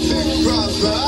Big Brother.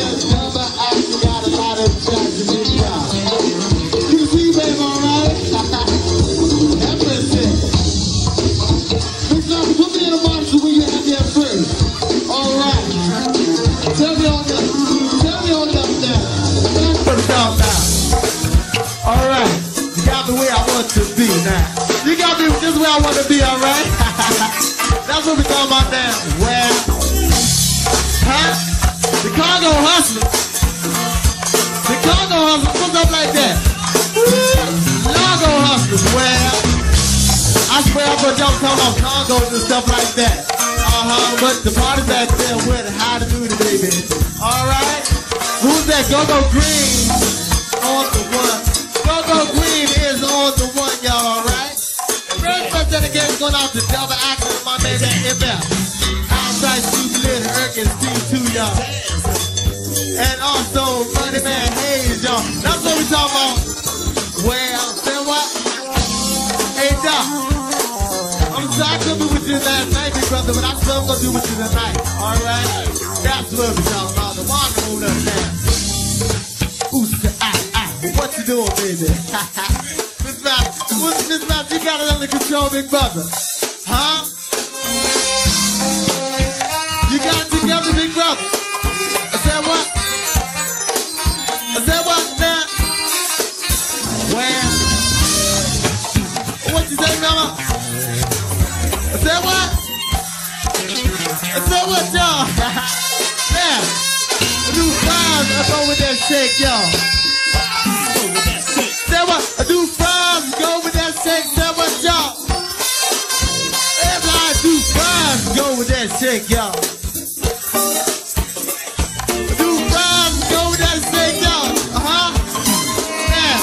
Got me where I want to be now. You got me this where I want to be, alright? That's what we talking about now. Well, huh? The Congo hustler. The Congo hustler. What's up like that? Lago hustlers. Well, I swear I thought y'all talking about Congos and stuff like that. Uh-huh, but the party back there with how to do the baby. Alright? Who's that? Go-Go Green on the one. Go-Go Green is on the one, y'all, alright? First first dedication going out to Double Action and my baby MF. Outside Super Lit, Erkins, T2, y'all. And also Money Man Hayes, y'all. That's what we talking about. Well, then what? Hey, Doc. I'm sorry I couldn't be with you last night, big brother, but I still gonna do with you tonight. Alright? That's what we talking about. The up now. Who's the ah ah? What you doing, baby? What's Miss Maps? You got it under control, big brother. Huh? You got it together, big brother. I said what? I said what now? Well, what you say, mama? I said what? I said what, y'all? yeah. A new fries up over that shake, y'all. Say what? A new fries with that. What, y'all? Everybody do fries go with that shake, y'all. Do fries go with that shake, y'all. Uh-huh. Yeah.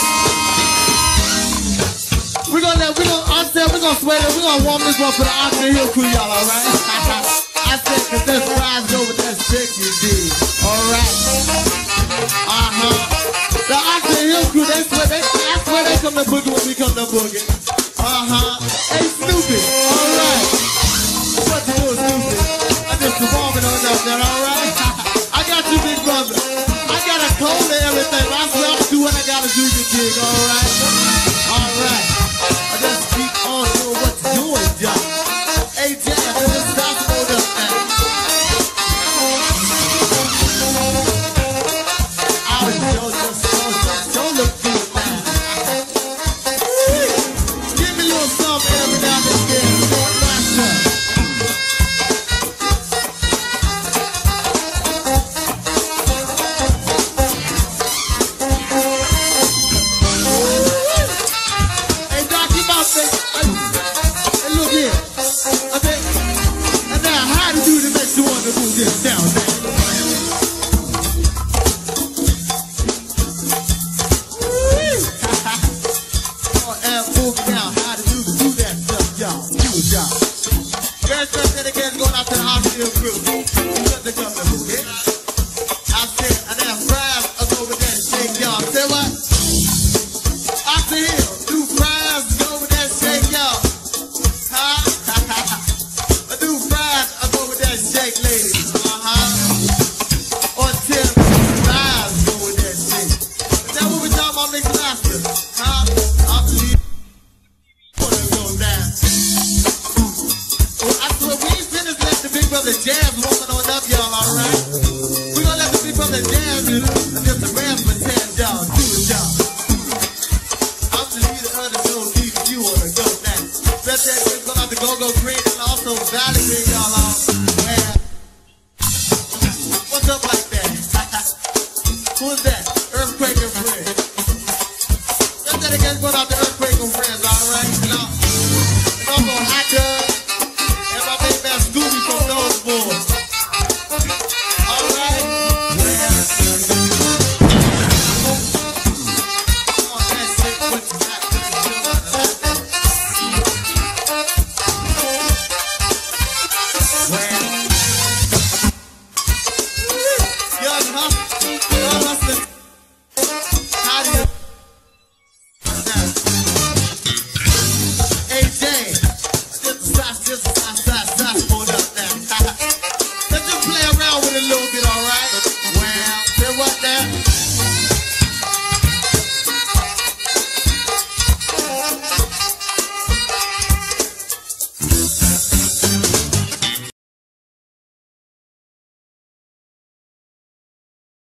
We're gonna, we're gonna, I said we're gonna sweat it. We're gonna warm this one for the Oxon Hill crew, y'all, alright? I said, cause this fries go with that shake you did. Alright. Uh-huh. The Oxon Hill crew, they sweat, they, where they come to boogie when we come to boogie. Uh-huh. Hey, Snoopy. Alright. What you doing, Snoopy? I'm just warming on up there, alright? I got you, big brother. I got a cold and everything, but I swear I'm gonna do what I gotta do to dig, alright? Alright. I just keep on doing what you're doing, y'all. Hey, ladies. Uh-huh. Go what we about. Master? Huh? I believe it goes down. I swear, we ain't finished let the big brother jazz on up, y'all, alright? We gonna let the big brother jazz for 10, y'all. Do. I'm the you wanna go. Best that Go-Go Green and also Valley y'all on.